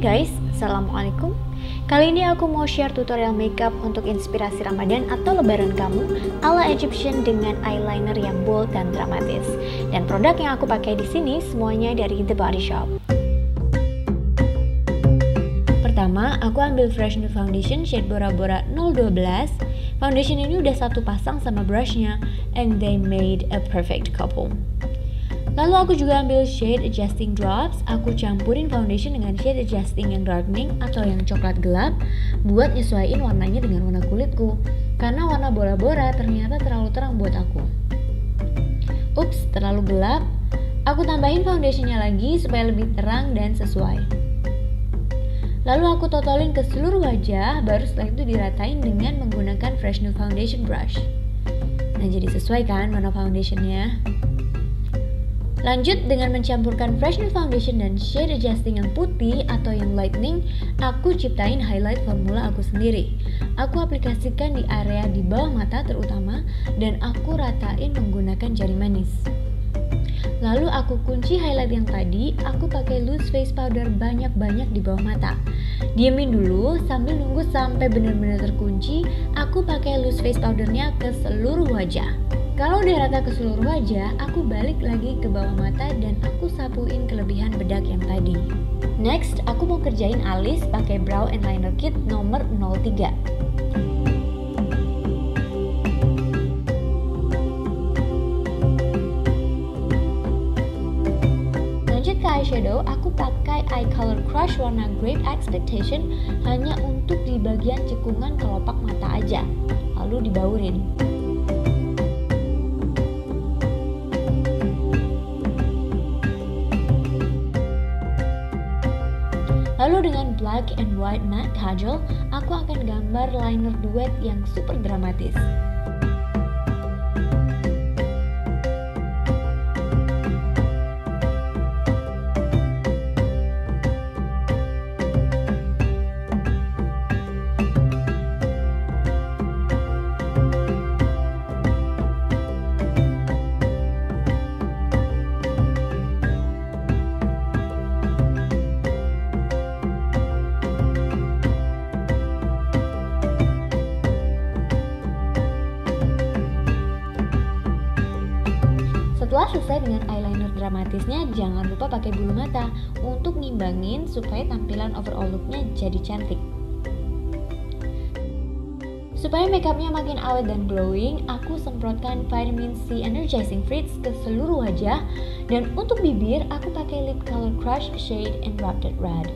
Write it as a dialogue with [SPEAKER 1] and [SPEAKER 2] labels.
[SPEAKER 1] guys, Assalamualaikum Kali ini aku mau share tutorial makeup untuk inspirasi Ramadan atau lebaran kamu ala Egyptian dengan eyeliner yang bold dan dramatis. Dan produk yang aku pakai di sini semuanya dari The Body Shop. Pertama, aku ambil Fresh Nude Foundation shade Bora Bora 012. Foundation ini udah satu pasang sama brushnya, and they made a perfect couple. Lalu aku juga ambil shade adjusting drops, aku campurin foundation dengan shade adjusting yang darkening atau yang coklat gelap buat nyesuaiin warnanya dengan warna kulitku. Karena warna bora-bora ternyata terlalu terang buat aku. Ups, terlalu gelap. Aku tambahin foundationnya lagi supaya lebih terang dan sesuai. Lalu aku totolin ke seluruh wajah, baru setelah itu diratain dengan menggunakan Fresh Nude Foundation Brush. Nah jadi sesuai kan warna foundationnya? Lanjut dengan mencampurkan Fresh Nude Foundation dan shade adjusting yang putih atau yang lightening, aku ciptain highlight formula aku sendiri. Aku aplikasikan di area di bawah mata terutama dan aku ratain menggunakan jari manis. Lalu aku kunci highlight yang tadi, aku pakai loose face powder banyak-banyak di bawah mata. Diamin dulu sambil nunggu sampai benar-benar terkunci, aku pakai loose face powdernya ke seluruh wajah. Kalau udah rata ke seluruh wajah, aku balik lagi ke bawah mata dan aku sapuin kelebihan bedak yang tadi. Next, aku mau kerjain alis pakai brow and liner kit nomor 03. Lanjut ke eyeshadow, aku pakai eye color crush warna Great Expectation hanya untuk di bagian cekungan kelopak mata aja, lalu dibaurin. Lalu dengan black and white matte kajal, aku akan gambar liner duet yang super dramatis. Setelah selesai dengan eyeliner dramatisnya, jangan lupa pakai bulu mata untuk ngimbangin supaya tampilan overall looknya jadi cantik. Supaya makeupnya makin awet dan glowing, aku semprotkan vitamin C energizing fruits ke seluruh wajah dan untuk bibir aku pakai lip color crush shade Erupted Red.